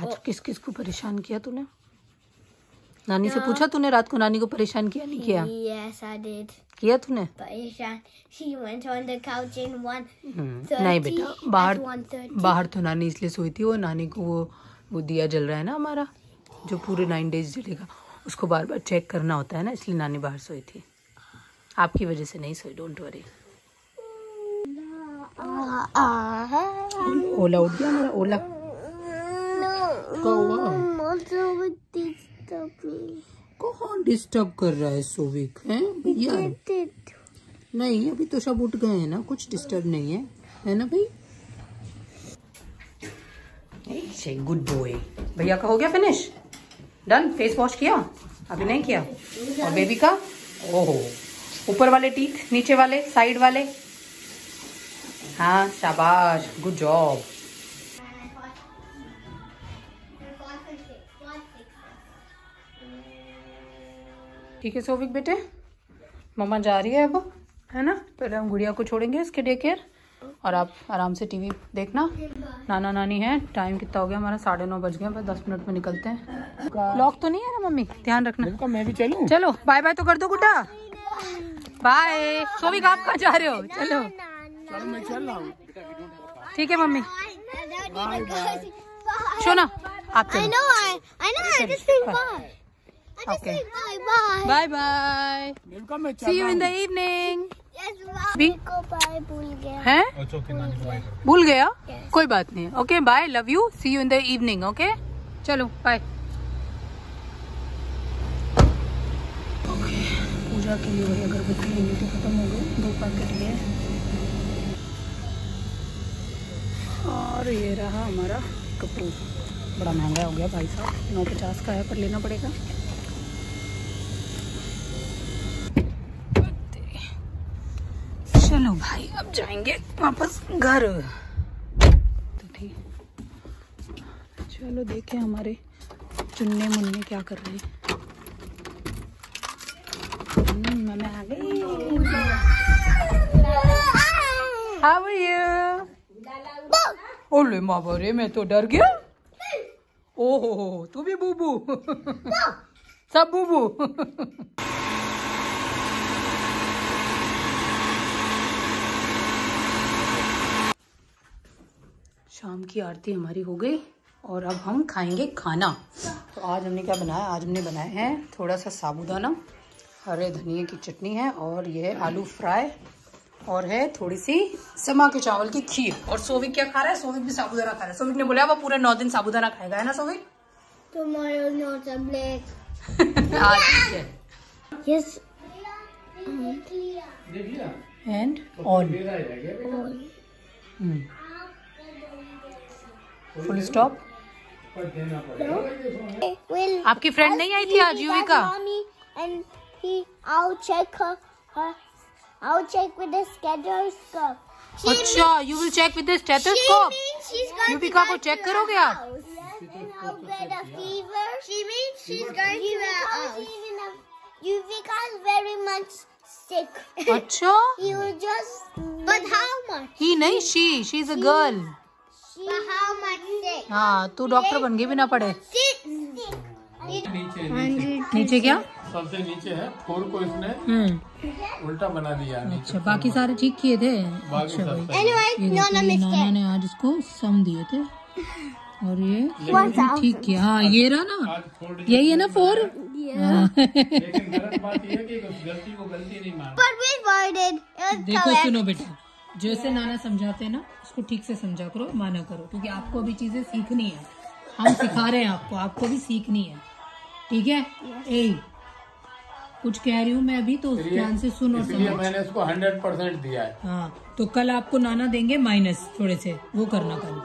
आज किस किस को परेशान किया तूने? नानी से पूछा तूने रात को नानी को परेशान किया नहीं किया? Yes, I did. किया तूने? But Ishan, she went on the couch in one हम्म, नहीं बेटा बाहर. बाहर तो नानी इसलिए सोई थी वो नानी को वो वो दिया जल रहा है ना हमारा जो पूरे नाइन डेज़ जलेगा। उसको बार बार चेक करना होता है ना इसलिए नानी बाहर सोई थी। आपकी वजह से नहीं सोई डोंट वरी ओला उठ गया हमारा ओला। कौन डिस्टर्ब कर रहा है सोविक है? भैया नहीं अभी तो सब उठ गए हैं ना कुछ डिस्टर्ब नहीं है है ना भाई? गुड बॉय भैया का हो गया फिनिश डन फेस वॉश किया? अभी नहीं किया? और बेबी का? ओहो। ऊपर वाले टीथ नीचे वाले साइड वाले? हाँ शाबाश गुड जॉब ठीक है सोविक बेटे? मम्मा जा रही है अब है ना? पहले हम गुड़िया को छोड़ेंगे इसके डे केयर और आप आराम से टीवी देखना। नाना नानी है टाइम कितना हो गया? हमारा साढ़े नौ बज गए बस दस मिनट में निकलते हैं। लॉक तो नहीं है ना मम्मी? ध्यान रखना। मैं भी चलूँ? चलो बाय बाय तो कर दो गुड्डा। बाय सोविक आप कहाँ जा रहे हो? चलो। चल मैं चल रहा हूँ। ठीक है मम्मी। शोना आप I चलो। Think Bye. bye. Okay. bye bye. Bye bye welcome मैं see you in the evening Yes, bye. भी को bye भूल गया. हैं अच्छा भूल गया Yes. कोई बात नहीं okay bye love you see you in the evening okay चलो बाय पूजा के लिए वही अगरबत्ती लेनी थी खत्म हो गई दो पैकेट लिए और ये रहा हमारा कपूर बड़ा महँगा हो गया भाई साहब नौ पचास का है पर लेना पड़ेगा भाई अब जाएँगे वापस घर। तो ठीक चलो देखें हमारे चुन्ने मुन्ने क्या कर रहे हैं। हम्म, मम्मी आ गई। हाउ आर यू ओले माँ रे मैं तो डर गया। ओहो तू भी बूबू। सब बूबू। शाम की आरती हमारी हो गई और अब हम खाएँगे खाना। तो आज हमने क्या बनाया? आज हमने बनाया है थोड़ा सा साबूदाना हरे धनिया की चटनी है और यह है आलू फ्राई और है थोड़ी सी समा के चावल की खीर। और सोविक क्या खा रहा है? सोविक भी साबूदाना खा रहा है। सोविक ने बोला वो पूरे नौ दिन साबूदाना खाएगा। है ना Sovik. And on full stop आपकी फ्रेंड नहीं आई थी आज Yuvika mommy and he I'll check her, her I'll check with the stethoscope. She अच्छा you will check with the means- stethoscope She means she's going Yuvika को go check करोगे आप a. She means she's going to her house. Yuvika's very much sick. अच्छा he will just. But how much? ही नहीं she she is a She, how much sick? हाँ तू doctor बन के भी ना पड़े Sick. Sick. नीचे नीचे। नीचे क्या? सबसे नीचे है फोर को इसने हम्म। उल्टा बना दिया नीचे। अच्छा बाकी सारे ठीक किए थे? बाकी अच्छा भाई। नाना ने आज इसको सम दिए थे। और ये ठीक किया। हाँ ये रहा ना? यही है ना फोर? लेकिन गलत बात यह है कि गलती को गलती नहीं मान But we voted. It was देखो सुनो बेटा। जैसे नाना समझाते हैं ना उसको ठीक से समझा करो माना करो क्योंकि आपको अभी चीज़ें सीखनी है। हम सिखा रहे हैं आपको आपको भी सीखनी है। ठीक है? ए कुछ कह रही हूँ मैं अभी तो ध्यान से सुनो समझ। मैंने इसको हंड्रेड परसेंट दिया है। हाँ तो कल आपको नाना देंगे माइनस थोड़े से वो करना कल।